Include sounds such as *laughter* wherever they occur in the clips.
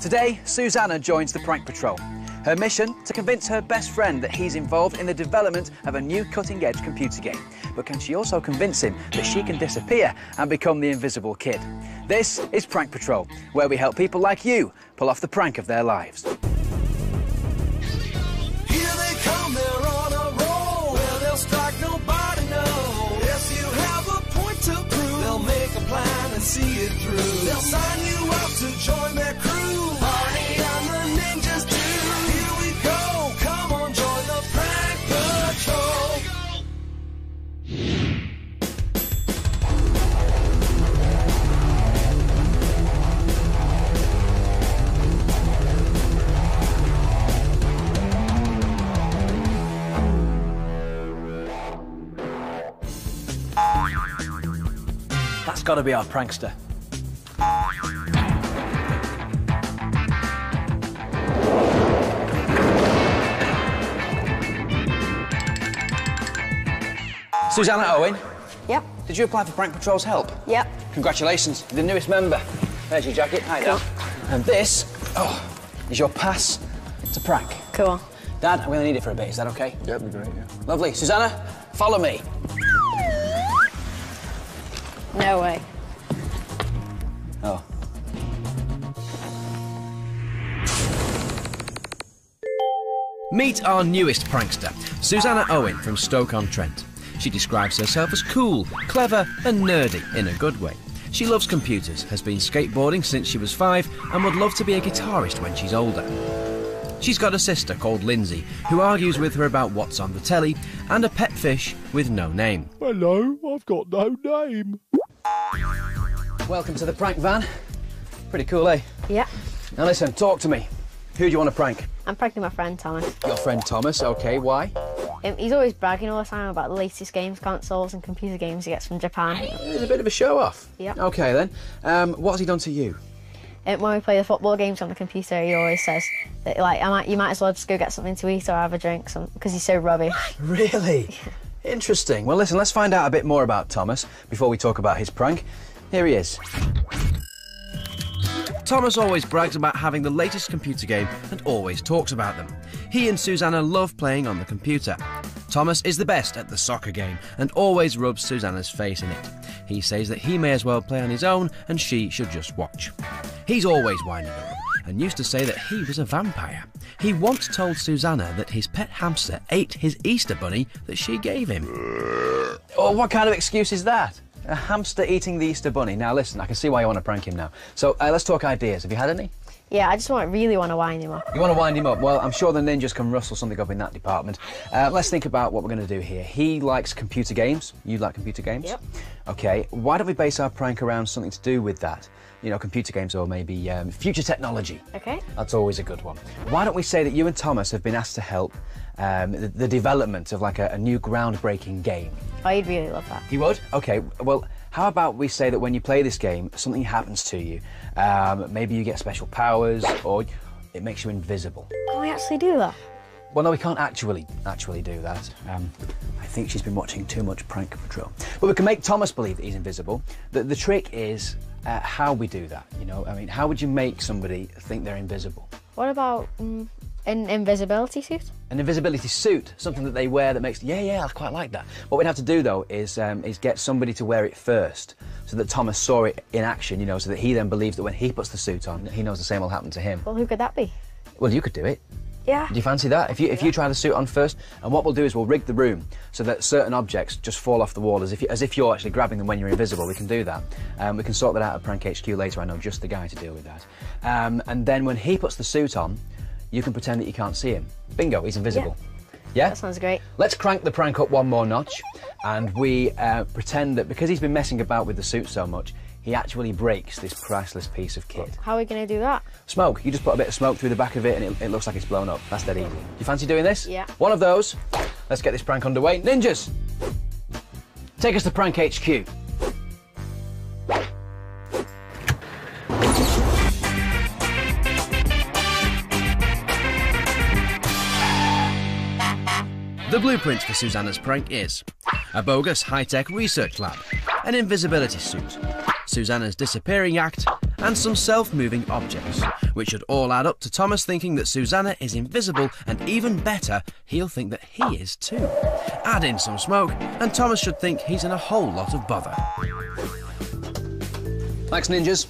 Today, Susannah joins the Prank Patrol. Her mission to convince her best friend that he's involved in the development of a new cutting edge computer game. But can she also convince him that she can disappear and become the invisible kid? This is Prank Patrol, where we help people like you pull off the prank of their lives. See it through. They'll sign you up to join their crew. That's got to be our prankster. Susannah Owen, Yep. did you apply for Prank Patrol's help? Yep. Congratulations, you're the newest member. There's your jacket. Hi, Dad. And this, oh, is your pass to prank. Cool. Dad, I'm going to need it for a bit. Is that okay? Yeah, that'd be great, yeah. Lovely. Susannah, follow me. No way. Oh. Meet our newest prankster, Susannah Owen from Stoke-on-Trent. She describes herself as cool, clever, and nerdy in a good way. She loves computers, has been skateboarding since she was five, and would love to be a guitarist when she's older. She's got a sister called Lindsay, who argues with her about what's on the telly, and a pet fish with no name. Hello, I've got no name. Welcome to the prank van. Pretty cool, eh? Yeah. Now listen, talk to me. Who do you want to prank? I'm pranking my friend Thomas. Your friend Thomas. Okay, why? Um, he's always bragging all the time about the latest games consoles and computer games he gets from Japan. He's a bit of a show off. Yeah. Okay then. Um, what has he done to you? Um, when we play the football games on the computer, he always says that like I might, you might as well just go get something to eat or have a drink, because he's so rubbish. *laughs* Really? *laughs* Interesting. Well, listen, let's find out a bit more about Thomas before we talk about his prank. Here he is. Thomas always brags about having the latest computer game and always talks about them. He and Susannah love playing on the computer. Thomas is the best at the soccer game and always rubs Susannah's face in it. He says that he may as well play on his own and she should just watch. He's always winding her up and used to say that he was a vampire. He once told Susannah that his pet hamster ate his Easter bunny that she gave him. Oh, what kind of excuse is that? A hamster eating the Easter bunny. Now, listen, I can see why you want to prank him now. So, uh, let's talk ideas. Have you had any? Yeah, I just want really want to wind him up. You want to wind him up? Well, I'm sure the ninjas can rustle something up in that department. Uh, let's think about what we're going to do here. He likes computer games. You like computer games? Yep. Okay, why don't we base our prank around something to do with that? You know, computer games or maybe um, future technology. Okay. That's always a good one. Why don't we say that you and Thomas have been asked to help um, the, the development of like a, a new groundbreaking game? I'd really love that. You would? Okay, well, how about we say that when you play this game, something happens to you? Um, maybe you get special powers or it makes you invisible. Can we actually do that? Well, no, we can't actually actually do that. Um, I think she's been watching too much Prank Patrol. But we can make Thomas believe that he's invisible. The, the trick is uh, how we do that. You know, I mean, how would you make somebody think they're invisible? What about mm, an invisibility suit? An invisibility suit, something that they wear that makes. Yeah, yeah, I quite like that. What we'd have to do though is um, is get somebody to wear it first, so that Thomas saw it in action. You know, so that he then believes that when he puts the suit on, he knows the same will happen to him. Well, who could that be? Well, you could do it. Yeah. Do you fancy that? If you if you try the suit on first, and what we'll do is we'll rig the room so that certain objects just fall off the wall as if you, as if you're actually grabbing them when you're invisible. We can do that. Um, we can sort that out at Prank HQ later. I know just the guy to deal with that. Um, and then when he puts the suit on, you can pretend that you can't see him. Bingo, he's invisible. Yeah. That sounds great. Let's crank the prank up one more notch, and we uh, pretend that because he's been messing about with the suit so much, he actually breaks this priceless piece of kit. How are we going to do that? Smoke. You just put a bit of smoke through the back of it and it, it looks like it's blown up. That's dead easy. You fancy doing this? Yeah. One of those. Let's get this prank underway. Ninjas! Take us to Prank HQ. The blueprint for Susannah's prank is a bogus high tech research lab, an invisibility suit, Susannah's disappearing act, and some self-moving objects, which should all add up to Thomas thinking that Susannah is invisible, and even better, he'll think that he is too. Add in some smoke, and Thomas should think he's in a whole lot of bother. Thanks, ninjas.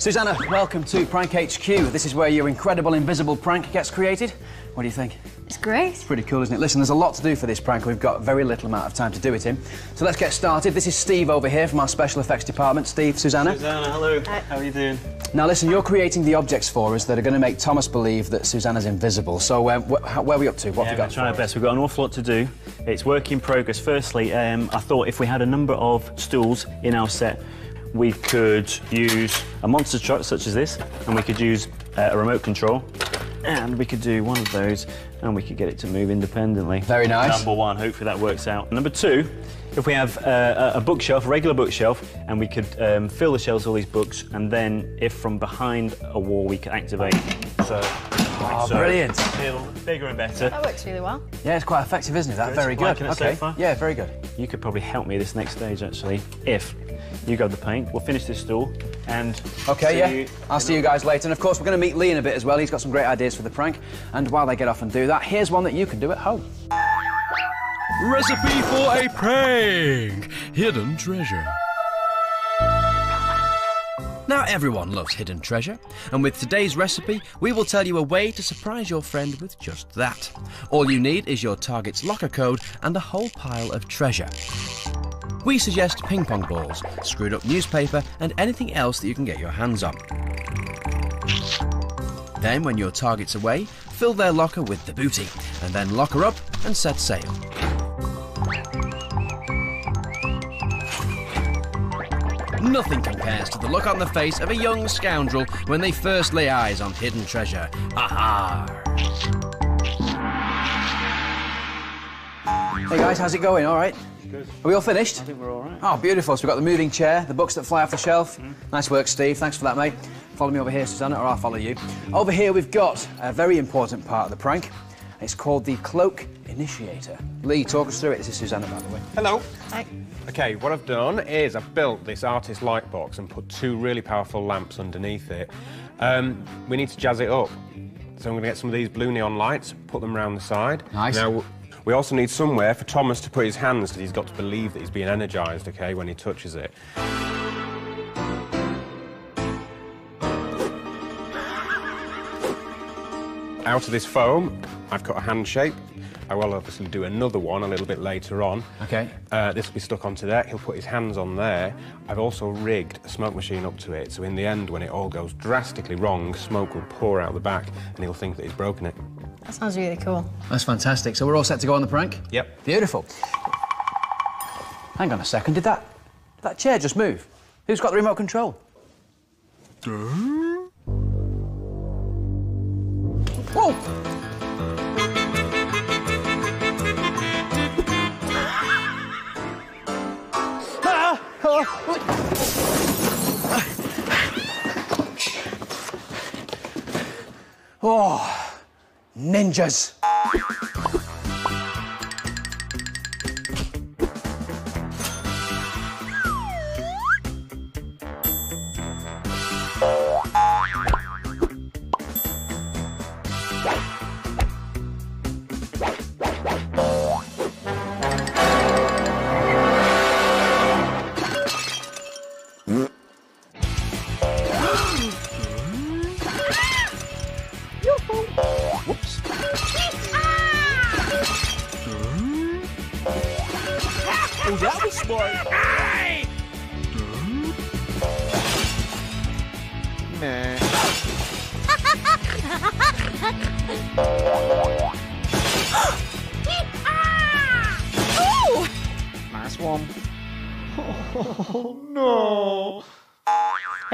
Susannah, welcome to Prank HQ. This is where your incredible invisible prank gets created. What do you think? It's great. It's Pretty cool, isn't it? Listen, there's a lot to do for this prank. We've got very little amount of time to do it in. So let's get started. This is Steve over here from our special effects department. Steve, Susannah. Susannah, hello. Hi. How are you doing? Now, listen, you're creating the objects for us that are going to make Thomas believe that Susannah's invisible. So, uh, wh- how, where are we up to? What Yeah, have we got? we're got? trying our for best. We've got an awful lot to do. It's work in progress. Firstly, um, I thought if we had a number of stools in our set, we could use a monster truck such as this, and we could use uh, a remote control, and we could do one of those, and we could get it to move independently. Very nice. Number one. Hopefully that works out. Number two. If we have uh, a a bookshelf, a regular bookshelf, and we could um, fill the shelves with all these books, and then if from behind a wall we could activate. So, Oh, so brilliant. Feel bigger and better. That works really well. Yeah, it's quite effective, isn't it? That Good. very good. Liking it so okay. far? Yeah, very good. You could probably help me this next stage actually, if you grab the paint. We'll finish this stool and. Okay, see yeah. you I'll see you guys later. And of course, we're going to meet Lee in a bit as well. He's got some great ideas for the prank. And while they get off and do that, here's one that you can do at home. Recipe for a prank. Hidden treasure. Now everyone loves hidden treasure, and with today's recipe, we will tell you a way to surprise your friend with just that. All you need is your target's locker code and a whole pile of treasure. We suggest ping pong balls, screwed up newspaper, and anything else that you can get your hands on. Then, when your target's away, fill their locker with the booty, and then lock her up and set sail. Nothing compares to the look on the face of a young scoundrel when they first lay eyes on hidden treasure. Aha! Hey guys, how's it going? All right? Good. Are we all finished? I think we're all right. Oh, beautiful. So we've got the moving chair, the books that fly off the shelf. Mm-hmm. Nice work, Steve. Thanks for that, mate. Follow me over here, Susannah, or I'll follow you. Over here, we've got a very important part of the prank. It's called the cloak initiator. Lee, talk us through it. This is Susannah, by the way. Hello. Right. Okay, what I've done is I've built this artist light box and put two really powerful lamps underneath it. Um, we need to jazz it up. So I'm going to get some of these blue neon lights, put them around the side. Nice. Now, we also need somewhere for Thomas to put his hands because he's got to believe that he's being energised, okay, when he touches it. Out of this foam, I've cut a hand shape. I will obviously do another one a little bit later on. Okay. Uh, this will be stuck onto there. He'll put his hands on there. I've also rigged a smoke machine up to it, so in the end, when it all goes drastically wrong, smoke will pour out the back, and he'll think that he's broken it. That sounds really cool. That's fantastic. So we're all set to go on the prank? Yep. Beautiful. Hang on a second. Did that, did that chair just move? Who's got the remote control? Whoa! Ah, oh. oh, ninjas.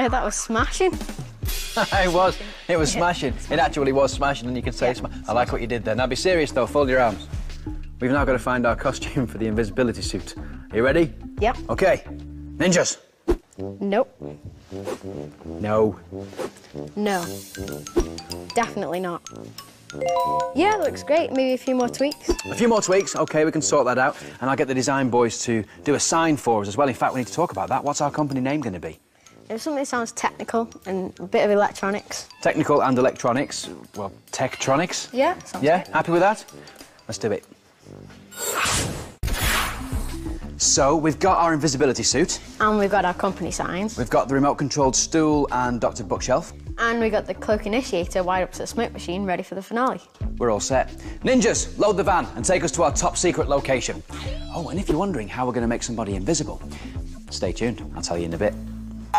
Yeah, that was smashing. *laughs* it was. It was smashing. It actually was smashing, and you can say, sma- I like what you did there. Now be serious though. Fold your arms. We've now got to find our costume for the invisibility suit. Are you ready? Yep. Okay. Ninjas. Nope. No. No. Definitely not. Yeah, looks great. Maybe a few more tweaks. A few more tweaks. Okay, we can sort that out, and I'll get the design boys to do a sign for us as well. In fact, we need to talk about that. What's our company name going to be? If something sounds technical and a bit of electronics. Technical and electronics. Well, Tektronics. Yeah. Sounds Yeah, good. happy with that? Let's do it. So, we've got our invisibility suit, And we've got our company signs. we've got the remote controlled stool and Dr. Bookshelf. And we've got the cloak initiator wired up to the smoke machine ready for the finale. We're all set. Ninjas, load the van and take us to our top secret location. Oh, and if you're wondering how we're going to make somebody invisible, stay tuned. I'll tell you in a bit.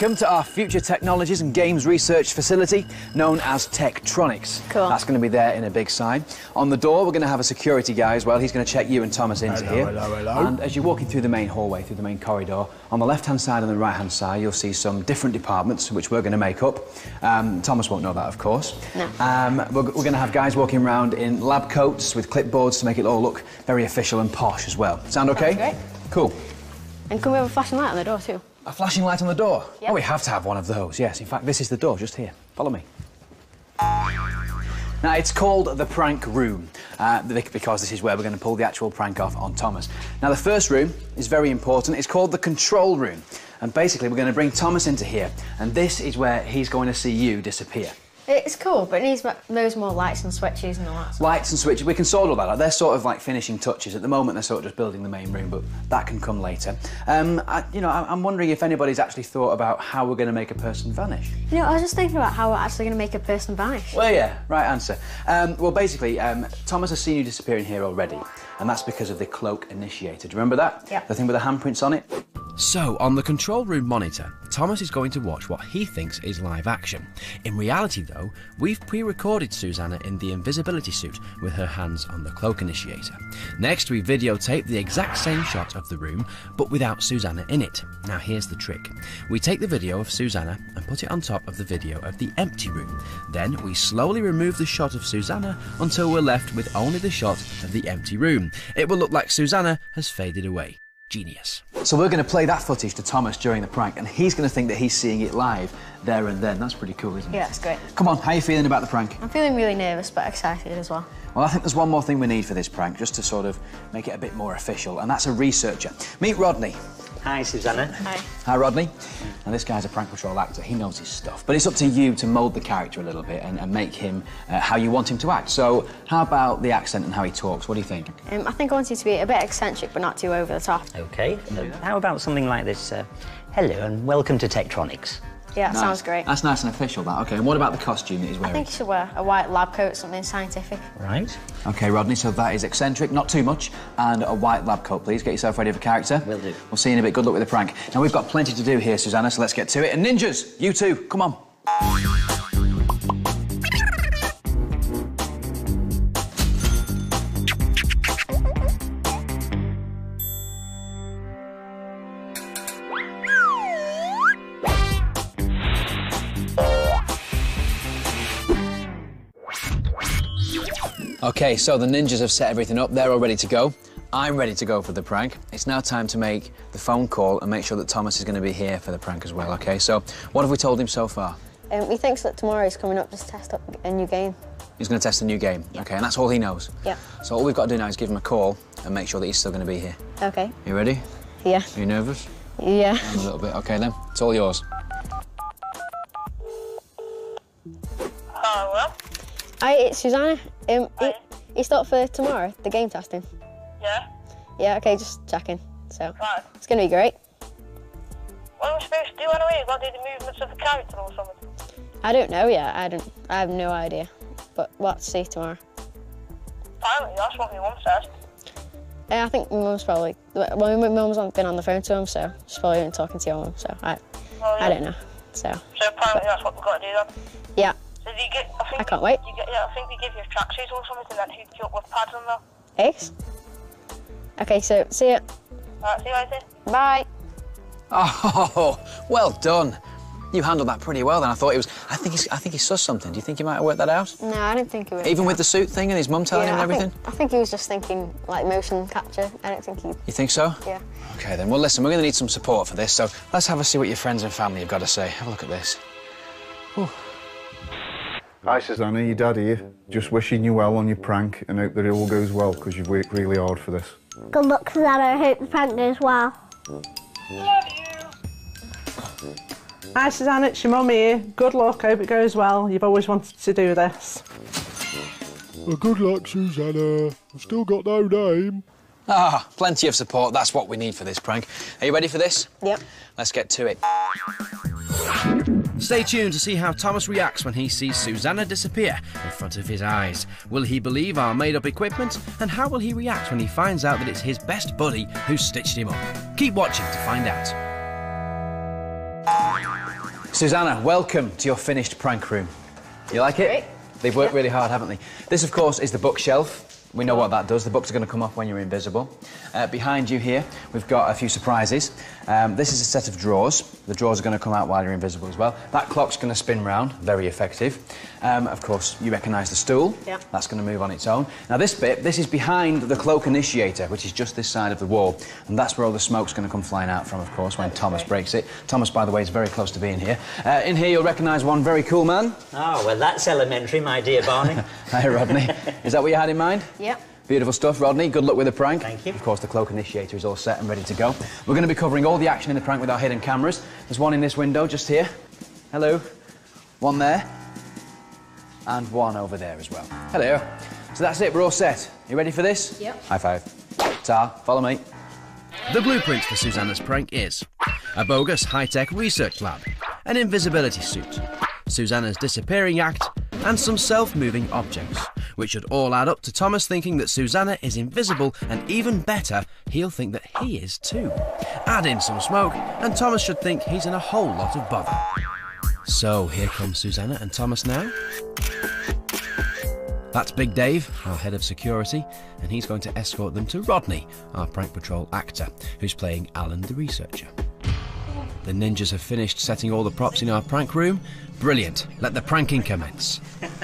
Welcome to our future technologies and games research facility known as Tektronics. Cool. That's going to be there in a big sign. On the door, we're going to have a security guy as well. He's going to check you and Thomas into Hello, here. hello, hello. And as you're walking through the main hallway, through the main corridor, on the left-hand side and the right-hand side, you'll see some different departments which we're going to make up. Um, Thomas won't know that, of course. No. Um, we're, we're going to have guys walking around in lab coats with clipboards to make it all look very official and posh as well. Sound okay? great. Cool. And can we have a flashing light on the door too? A flashing light on the door? Yeah. Oh, we have to have one of those, yes. In fact, this is the door just here. Follow me. Now, it's called the prank room uh, because this is where we're going to pull the actual prank off on Thomas. Now, the first room is very important. It's called the control room. And basically, we're going to bring Thomas into here, and this is where he's going to see you disappear. It's cool, but it needs those more lights and switches and all that. Lights and switches, we can sort all that out. They're sort of like finishing touches. At the moment, they're sort of just building the main room, but that can come later. Um, I, you know, I'm wondering if anybody's actually thought about how we're going to make a person vanish. You know, I was just thinking about how we're actually going to make a person vanish. Well, yeah, right answer. Um, well, basically, um, Thomas has seen you disappearing here already, and that's because of the cloak initiator. Do you remember that? Yeah. The thing with the handprints on it? So, on the control room monitor, Thomas is going to watch what he thinks is live action. In reality, though, we've pre recorded Susannah in the invisibility suit with her hands on the cloak initiator. Next, we videotape the exact same shot of the room, but without Susannah in it. Now, here's the trick we take the video of Susannah and put it on top of the video of the empty room. Then, we slowly remove the shot of Susannah until we're left with only the shot of the empty room. It will look like Susannah has faded away. Genius. So we're going to play that footage to Thomas during the prank, and he's going to think that he's seeing it live there and then. That's pretty cool, isn't it? Yeah, it's great. Come on, how are you feeling about the prank? I'm feeling really nervous but excited as well. Well, I think there's one more thing we need for this prank, just to sort of make it a bit more official, and that's a researcher. Meet Rodney. Hi, Susannah. Hi. Hi, Rodney. Now, this guy's a prank patrol actor. He knows his stuff. But it's up to you to mould the character a little bit and, and make him uh, how you want him to act. So, how about the accent and how he talks? What do you think? Um, I think I want you to be a bit eccentric but not too over the top. Okay. Uh, how about something like this? Uh, Hello and welcome to Tektronics. Yeah, that sounds great. That's nice and official, that. Okay, and what about the costume that he's I think you should wear a white lab coat, something scientific. Right. Okay, Rodney, so that is eccentric, not too much, and a white lab coat, please. Get yourself ready for character. Will do. We'll see you in a bit. Good luck with the prank. Now, we've got plenty to do here, Susannah, so let's get to it. And ninjas, you too, come on. Okay, so the ninjas have set everything up. They're all ready to go. I'm ready to go for the prank. It's now time to make the phone call and make sure that Thomas is going to be here for the prank as well, okay? So, what have we told him so far? Um, he thinks that tomorrow he's coming up just to test up a new game. He's going to test a new game, okay? And that's all he knows. Yeah. So, all we've got to do now is give him a call and make sure that he's still going to be here. Okay. You ready? Yeah. Are you nervous? Yeah. A little bit. Okay, then. It's all yours. Hello? Hi, it's Susannah. Um, he, he stopped for tomorrow, the game testing. Yeah? Yeah, okay, just checking. So, Right. it's going to be great. What am I supposed to do anyway? Got to do the movements of the character or something? I don't know yet. I don't. I have no idea. But we'll have to see tomorrow. Apparently, that's what my mum says. Yeah, I think my mum's probably. Well, my mum's been on the phone to him, so she's probably been talking to your mum. So I, Oh, yeah. I don't know. So So apparently that's what we've got to do then. yeah, So do you get, I, think I can't wait. You get, yeah, I think they give you tracksuits or something and then hook you up with pads and that. ace. Okay, so see ya. Right, see you later. Bye. Oh, *laughs* well done. You handled that pretty well then. I thought he was. I think he's. I think he saw something. Do you think he might have worked that out? No, I didn't think he would. Even with the suit thing and his mum telling yeah, him and I everything? Think, I think he was just thinking like motion capture. I don't think he. You think so? Yeah. Okay then. Well, listen, we're going to need some support for this. So let's have a see what your friends and family have got to say. Have a look at this. Hi, Susannah, your dad here. Just wishing you well on your prank and hope that it all goes well because you've worked really hard for this. Good luck, Susannah. I hope the prank goes well. Love you. Hi, Suzanne, it's your mum here. Good luck, hope it goes well. You've always wanted to do this. Well, good luck, Susannah. I've still got no name. Ah, plenty of support. That's what we need for this prank. Are you ready for this? Yep. Let's get to it. Stay tuned to see how Thomas reacts when he sees Susannah disappear in front of his eyes. Will he believe our made up equipment? And how will he react when he finds out that it's his best buddy who stitched him up? Keep watching to find out. Susannah, welcome to your finished prank room. You like it? Great. They've worked really hard, haven't they? This, of course, is the bookshelf. We know what that does. The books are going to come off when you're invisible. Uh, behind you here, we've got a few surprises. Um, this is a set of drawers. The drawers are going to come out while you're invisible as well. That clock's going to spin round, very effective. Um, of course, you recognise the stool. Yeah. That's going to move on its own. Now, this bit, this is behind the cloak initiator, which is just this side of the wall. And that's where all the smoke's going to come flying out from, of course, when Thomas breaks it. Thomas, by the way, is very close to being here. Uh, in here, you'll recognise one very cool man. Oh, well, that's elementary, my dear Barney. *laughs* Hi, Rodney. *laughs* is that what you had in mind? Yep. Beautiful stuff, Rodney. Good luck with the prank. Thank you. Of course, the cloak initiator is all set and ready to go. We're going to be covering all the action in the prank with our hidden cameras. There's one in this window just here. Hello. One there. And one over there as well. Hello. So that's it, we're all set. You ready for this? Yep. High five. Ta, follow me. The blueprint for Susannah's prank is a bogus high tech research lab, an invisibility suit, Susannah's disappearing act, and some self moving objects, which should all add up to Thomas thinking that Susannah is invisible, and even better, he'll think that he is too. Add in some smoke, and Thomas should think he's in a whole lot of bother. So here comes Susannah and Thomas now. That's Big Dave, our head of security, and he's going to escort them to Rodney, our prank patrol actor, who's playing Alan the researcher. The ninjas have finished setting all the props in our prank room. Brilliant. Let the pranking commence.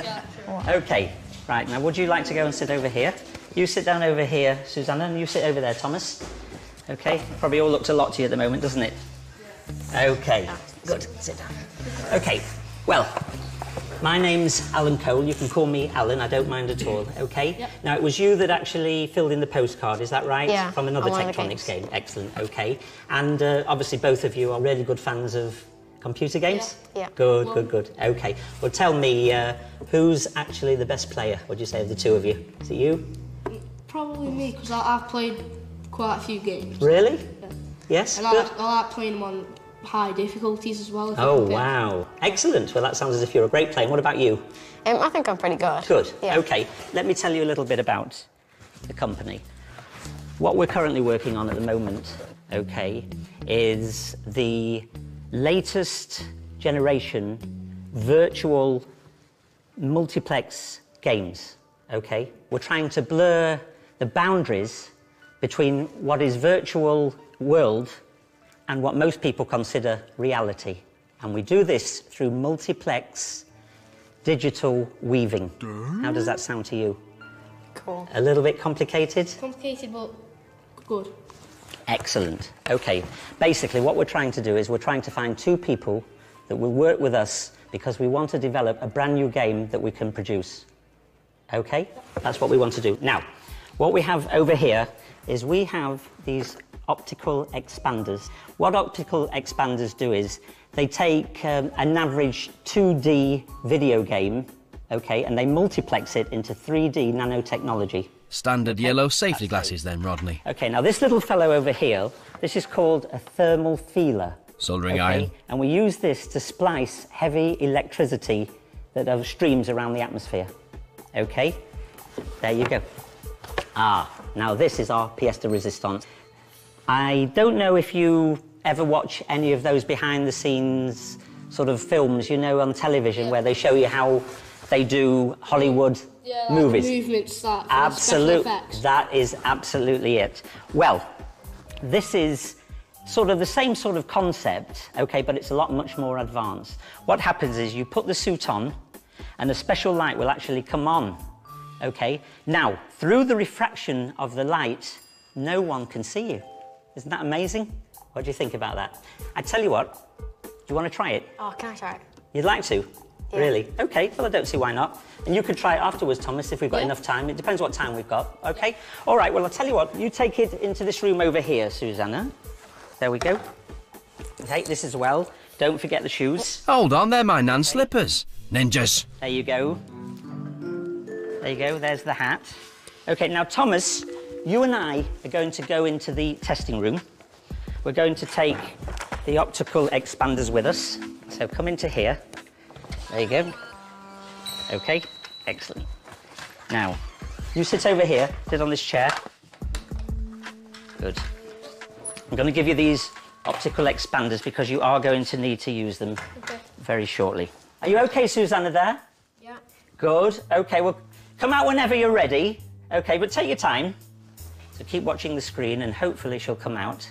*laughs* okay, right, now would you like to go and sit over here? You sit down over here, Susannah, and you sit over there, Thomas. Okay, probably all looks a lot to you at the moment, doesn't it? Okay, good, sit down. Okay, well, my name's Alan Cole. You can call me Alan, I don't mind at all, okay? Yep. Now, it was you that actually filled in the postcard, is that right? Yeah, From another on one of the Tektronics games. game. Excellent, okay. And uh, obviously, both of you are really good fans of computer games? Yeah, yeah. Good, good, good. Okay. Well, tell me, uh, who's actually the best player, would you say, of the two of you? Is it you? Probably me, because I've played quite a few games. Really? Yes? And I like, I like playing them on high difficulties as well. Oh, wow. Excellent. Well, that sounds as if you're a great player. And What about you? Um, I think I'm pretty good. Good. Yeah. Okay. Let me tell you a little bit about the company. What we're currently working on at the moment, okay, is the latest generation virtual multiplex games, okay? We're trying to blur the boundaries between what is virtual world and what most people consider reality. And we do this through multiplex digital weaving. How does that sound to you? Cool. A little bit complicated? Complicated, but good. Excellent. Okay. Basically, what we're trying to do is we're trying to find two people that will work with us because we want to develop a brand new game that we can produce. Okay? That's what we want to do. Now, what we have over here is we have these optical expanders. What optical expanders do is they take um, an average 2D video game, okay, and they multiplex it into 3D nanotechnology. Standard yellow safety glasses, then, Rodney. Okay, now this little fellow over here, this is called a thermal feeler. Soldering okay? iron. And we use this to splice heavy electricity that are streams around the atmosphere. Okay? There you go. Ah, now this is our pièce de résistance. I don't know if you ever watch any of those behind the scenes sort of films, you know, on television where they show you how they do Hollywood Yeah, movies. The movements that. for Absolute. Special. That is absolutely it. Well, this is sort of the same sort of concept, okay, but it's a lot much more advanced. What happens is you put the suit on, and a special light will actually come on, okay? Now, through the refraction of the light, no one can see you. Isn't that amazing? What do you think about that? I tell you what, do you want to try it? Oh, can I try it? You'd like to? Really? Okay, well, I don't see why not. And you could try it afterwards, Thomas, if we've got Yeah. enough time. It depends what time we've got, okay? All right, well, I'll tell you what, you take it into this room over here, Susannah. There we go. Okay, this as well. Don't forget the shoes. Hold on, they're my nan slippers. Ninjas. There you go. There you go, there's the hat. Okay, now, Thomas, you and I are going to go into the testing room. We're going to take the optical expanders with us. So come into here. There you go. Okay, excellent. Now, you sit over here, sit on this chair. Good. I'm going to give you these optical expanders because you are going to need to use them very shortly. Are you okay, Susannah, there? Yeah. Good. Okay, well, come out whenever you're ready. Okay, but take your time. So keep watching the screen and hopefully she'll come out.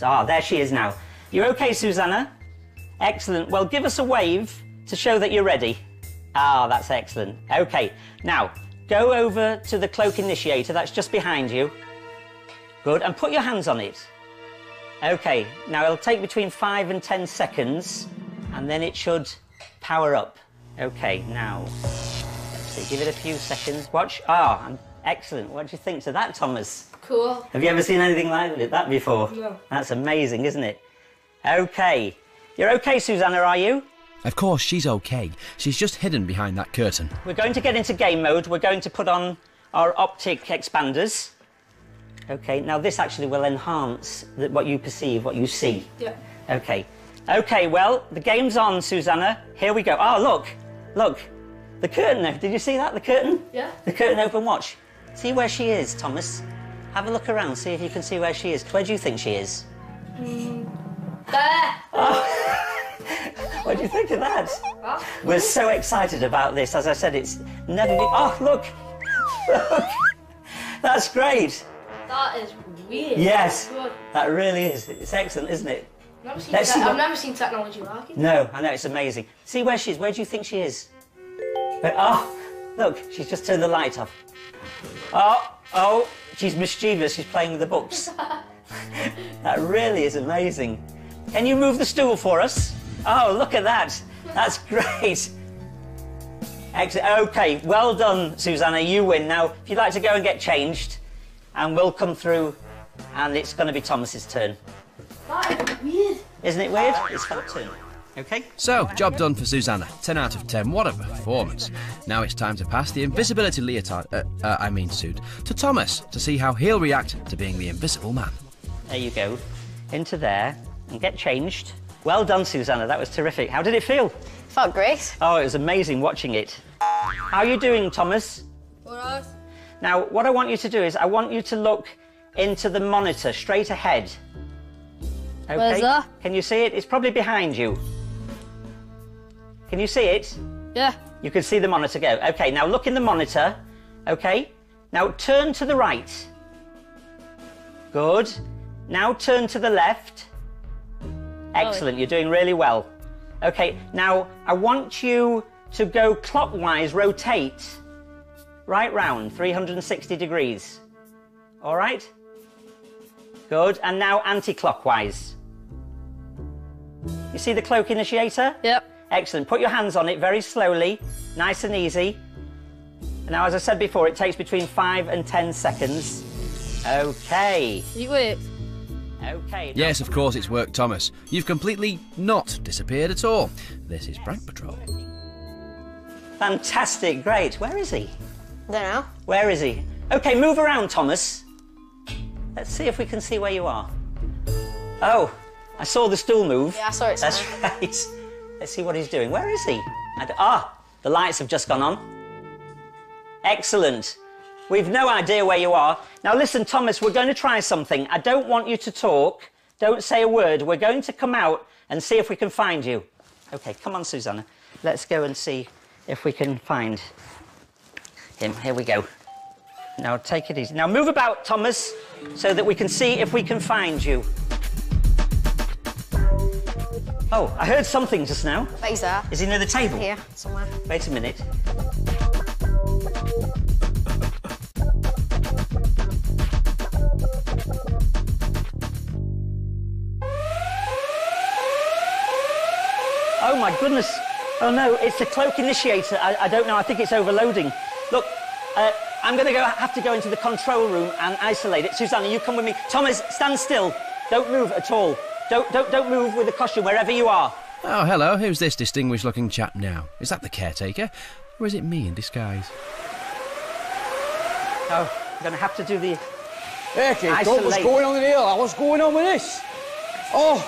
Ah, there she is now. You're okay, Susannah? Excellent. Well, give us a wave to show that you're ready. Ah, that's excellent. Okay, now go over to the cloak initiator. That's just behind you. Good, and put your hands on it. Okay, now it'll take between five and ten seconds, and then it should power up. Okay, now, let's see, give it a few seconds. Watch. Ah, and excellent. What do you think to that, Thomas? Cool. Have you ever seen anything like that before? No. That's amazing, isn't it? Okay. You're okay, Susannah, are you? Of course, she's okay. She's just hidden behind that curtain. We're going to get into game mode. We're going to put on our optic expanders. Okay, now this actually will enhance the, what you perceive, what you see. Yeah. Okay. Okay, well, the game's on, Susannah. Here we go. Oh, look, look. The curtain, there. did you see that? The curtain? Yeah. The curtain open, watch. See where she is, Thomas. Have a look around, see if you can see where she is. Where do you think she is? Mm. There. Ah. *laughs* What do you think of that? What? We're so excited about this. As I said, it's never been. Oh, look! Look! That's great. That is weird. Yes, that really is. It's excellent, isn't it? Never seen Let's te- see what- I've never seen technology like it. No, I know, it's amazing. See where she is. Where do you think she is? Where- oh, look, she's just turned the light off. Oh, oh, she's mischievous. She's playing with the books. *laughs* that really is amazing. Can you move the stool for us? Oh, look at that. That's great. Excellent. Okay, well done, Susannah. You win. Now, if you'd like to go and get changed, and we'll come through, and it's going to be Thomas's turn. That is weird. Isn't it weird? It's her turn. Okay. So, job done for Susannah. 10 out of 10. What a performance. Now it's time to pass the invisibility leotard, uh, uh, I mean suit, to Thomas to see how he'll react to being the invisible man. There you go. Into there and get changed. Well done, Susannah. That was terrific. How did it feel? Felt great. Oh, it was amazing watching it. How are you doing, Thomas? Alright. Now, what I want you to do is I want you to look into the monitor straight ahead. Okay? Where's that? Can you see it? It's probably behind you. Can you see it? Yeah. You can see the monitor go. Okay, now look in the monitor. Okay? Now turn to the right. Good. Now turn to the left. Oh, Excellent, you're doing really well. Okay, now I want you to go clockwise, rotate right round 360 degrees. All right? Good, and now anti clockwise. You see the cloak initiator? Yep. Excellent. Put your hands on it very slowly, nice and easy. Now, as I said before, it takes between five and ten seconds. Okay. You wait. Okay. Yes, of course it's worked, Thomas. You've completely not disappeared at all. This is Prank Patrol. Fantastic. Great. Where is he? Don't know. Where is he? Okay, move around, Thomas. Let's see if we can see where you are. Oh, I saw the stool move. Yeah, I saw it. That's somewhere. right. Let's see what he's doing. Where is he? I d- ah, the lights have just gone on. Excellent. We've no idea where you are. Now, listen, Thomas, we're going to try something. I don't want you to talk. Don't say a word. We're going to come out and see if we can find you. Okay, come on, Susannah. Let's go and see if we can find him. Here we go. Now, take it easy. Now, move about, Thomas, so that we can see if we can find you. Oh, I heard something just now. There. Is he near the table? Here, somewhere. Wait a minute. Oh my goodness. Oh no, it's the cloak initiator. I, I don't know, I think it's overloading. Look, uh, I'm going to go, have to go into the control room and isolate it. Susannah, you come with me. Thomas, stand still. Don't move at all. Don't, don't, don't move with the costume wherever you are. Oh, hello. Who's this distinguished looking chap now? Is that the caretaker? Or is it me in disguise? Oh, I'm going to have to do the. Hey, kid, Isolate. what's going on in here? Like, What's going on with this? Oh,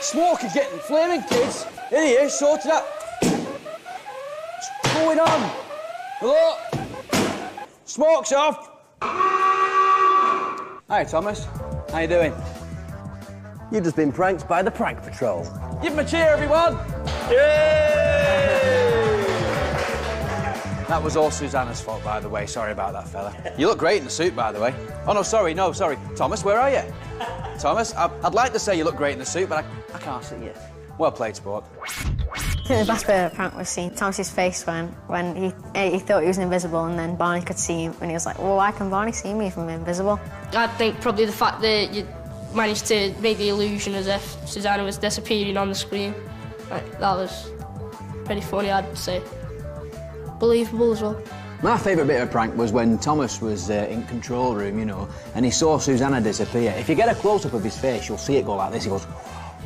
smoke is getting flaming, kids. In here, sort it out. What's going on? Hello? Smoke's off. Hi, Thomas. How you doing? You've just been pranked by the Prank Patrol. Give him a cheer, everyone. That was all Susannah's fault, by the way. Sorry about that, fella. You look great in the suit, by the way. Oh, no, sorry, no, sorry. Thomas, where are you? *laughs* Thomas, I- I'd like to say you look great in the suit, but I, I can't see you. Well played, sport. I think the best bit of the prank was seeing Thomas's face when, when he, eh, he thought he was invisible and then Barney could see him and he was like, well, why can Barney see me if I'm invisible? I think probably the fact that you managed to make the illusion as if Susannah was disappearing on the screen. Like, that was pretty funny, I'd say. Believable as well. My favourite bit of the prank was when Thomas was uh, in control room, you know, and he saw Susannah disappear. If you get a close up of his face, you'll see it go like this. He goes,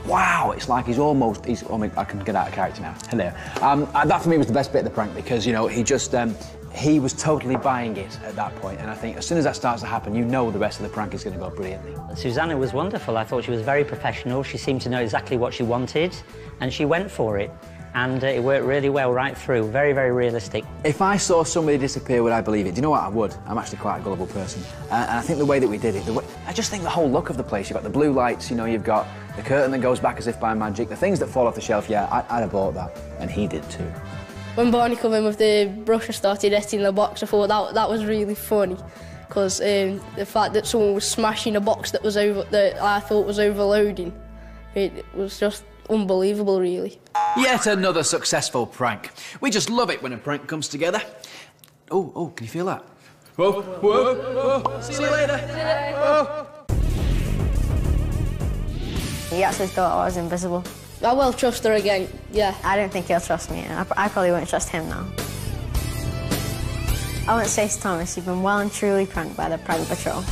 "Wow!" It's like he's almost. He's. Oh my, I can get out of character now. Hello. Um, uh, that for me was the best bit of the prank because you know he just. Um, he was totally buying it at that point, and I think as soon as that starts to happen, you know the rest of the prank is going to go brilliantly. Susannah was wonderful. I thought she was very professional. She seemed to know exactly what she wanted, and she went for it. And uh, it worked really well right through. Very, very realistic. If I saw somebody disappear, would I believe it? Do you know what? I would. I'm actually quite a gullible person. Uh, and I think the way that we did it, the way, I just think the whole look of the place, you've got the blue lights, you know, you've got the curtain that goes back as if by magic, the things that fall off the shelf, yeah, I, I'd have bought that. And he did too. When Barney came in with the brush and started hitting the box, I thought that, that was really funny. Because um, the fact that someone was smashing a box that was over that I thought was overloading, it was just unbelievable, really. Yet another successful prank. We just love it when a prank comes together. Oh, oh, can you feel that? Whoa, whoa, whoa. See you later. He actually thought I was invisible. I will trust her again, yeah. I don't think he'll trust me. I, I probably won't trust him now. I want to say to Thomas, you've been well and truly pranked by the Prank Patrol.